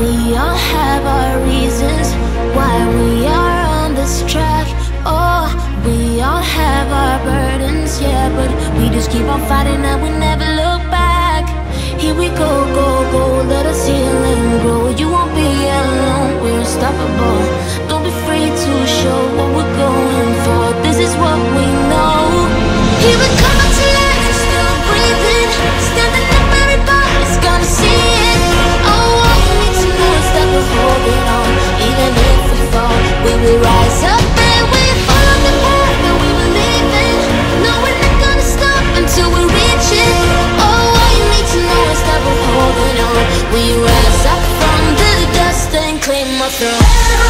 We all have our reasons why we are on this track. Oh, we all have our burdens, yeah, but we just keep on fighting and we never look back. Here we go, go, go, let us heal we're